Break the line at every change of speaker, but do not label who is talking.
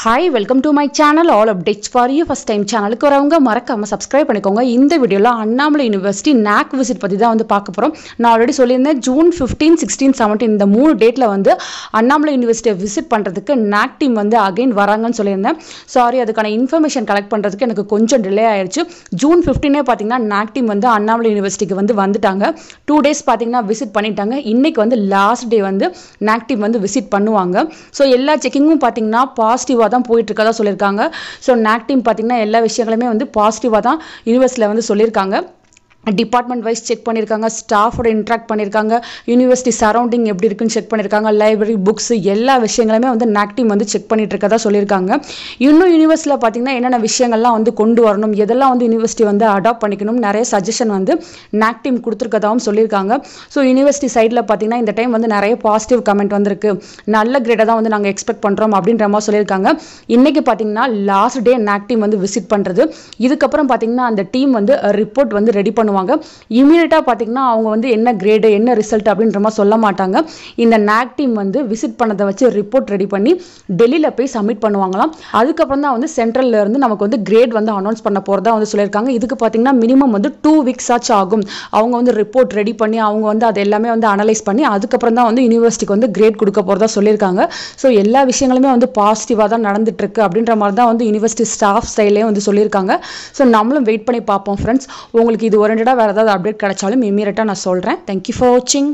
Hi welcome to my channel all updates for you first time சேனலுக்கு வரவங்க மறக்காமல் subscribe பண்ணிக்கோங்க. இந்த வீடியோவில் அண்ணாமலை யூனிவர்சிட்டி நாக் விசிட் பற்றி தான் வந்து பார்க்க போகிறோம் நான் ஆல்ரெடி சொல்லியிருந்தேன் ஜூன் ஃபிஃப்டீன் சிக்ஸ்டீன் செவன்டீன் இந்த மூணு டேட்டில் வந்து அண்ணாமலை யூனிவர்சிட்டியை விசிட் பண்ணுறதுக்கு நாக் டீம் வந்து அகைன் வராங்கன்னு சொல்லியிருந்தேன். சாரி அதுக்கான இன்ஃபர்மேஷன் கலெக்ட் பண்ணுறதுக்கு எனக்கு கொஞ்சம் டிலே ஆயிடுச்சு ஜூன் ஃபிஃப்டீனே பார்த்தீங்கன்னா நாக் டீம் வந்து அண்ணாமலை யூனிவர்சிட்டிக்கு வந்து வந்துட்டாங்க. டூ டேஸ் பார்த்தீங்கன்னா விசிட் பண்ணிட்டாங்க. இன்றைக்கி வந்து லாஸ்ட் டே வந்து நாக் டீம் வந்து விசிட் பண்ணுவாங்க. ஸோ எல்லா செக்கிங்கும் பார்த்தீங்கன்னா பாசிட்டிவாக தான் போயிட்டுருக்கதா சொல்லியிருக்காங்க. ஸோ நாக்டிம் பார்த்திங்கன்னா பார்த்தீங்கன்னா எல்லா விஷயங்களுமே வந்து பாசிட்டிவாக தான் யூனிவர்ஸில் வந்து சொல்லியிருக்காங்க. டிபார்ட்மெண்ட் வைஸ் செக் பண்ணியிருக்காங்க ஸ்டாஃபோட இன்ட்ராக்ட் பண்ணியிருக்காங்க யூனிவர்சிட்டி சரௌண்டிங் எப்படி இருக்குன்னு செக் பண்ணியிருக்காங்க லைப்ரரி புக்ஸ் எல்லா விஷயங்களுமே வந்து நாக் டீம் வந்து செக் பண்ணிட்டு இருக்கதா சொல்லியிருக்காங்க. இன்னும் யூனிவர்சிட்டியில் பார்த்தீங்கன்னா என்னென்ன விஷயங்கள்லாம் வந்து கொண்டு வரணும் எதெல்லாம் வந்து யூனிவர்சிட்டி வந்து அடாப்ட் பண்ணிக்கணும் நிறைய சஜஷன் வந்து நாக் டீம் கொடுத்துருக்கதாகவும் சொல்லியிருக்காங்க. ஸோ யூனிவர்சிட்டி சைடில் பார்த்தீங்கன்னா இந்த டைம் வந்து நிறைய பாசிட்டிவ் கமெண்ட் வந்திருக்கு. நல்ல கிரேடை தான் வந்து நாங்கள் எக்ஸ்பெக்ட் பண்ணுறோம் அப்படின்ற மாதிரி சொல்லியிருக்காங்க. இன்னைக்கு பார்த்தீங்கன்னா லாஸ்ட் டே நாக் டீம் வந்து விசிட் பண்ணுறது இதுக்கப்புறம் பார்த்தீங்கன்னா அந்த டீம் வந்து ரிப்போர்ட் வந்து ரெடி பண்ணுவாங்க. இமீடியட்டாக பார்த்தீங்கன்னா அவங்க வந்து என்ன கிரேடு என்ன ரிசல்ட் அப்படின்ற மாதிரி சொல்ல மாட்டாங்க. இந்த நாக் டீம் வந்து விசிட் பண்ணதை வச்சு ரிப்போர்ட் ரெடி பண்ணி டெல்லியில் போய் சப்மிட் பண்ணுவாங்களாம். அதுக்கப்புறம் தான் வந்து சென்ட்ரல்ல இருந்து நமக்கு வந்து கிரேட் வந்து அனௌன்ஸ் பண்ண போகிறதா வந்து சொல்லியிருக்காங்க. இதுக்கு பார்த்தீங்கன்னா மினிமம் வந்து டூ வீக்ஸ் ஆச்சு ஆகும். அவங்க வந்து ரிப்போர்ட் ரெடி பண்ணி அவங்க வந்து அது எல்லாமே வந்து அனலைஸ் பண்ணி அதுக்கப்புறம் தான் வந்து யூனிவர்சிட்டிக்கு வந்து கிரேட் கொடுக்க போகிறதா சொல்லியிருக்காங்க. ஸோ எல்லா விஷயங்களுமே வந்து பாசிட்டிவாக தான் நடந்துட்டு இருக்கு அப்படின்ற மாதிரி தான் வந்து யூனிவர்சிட்டி ஸ்டாஃப் சைட்லேயே வந்து சொல்லியிருக்காங்க. ஸோ நம்மளும் வெயிட் பண்ணி பார்ப்போம் ஃப்ரெண்ட்ஸ் உங்களுக்கு இது ஒரு வேறு ஏதாவது அப்டேட் கிடைச்சாலும் இமீடியட்டாக நான் சொல்கிறேன் தேங்க்யூ ஃபார் வாட்சிங்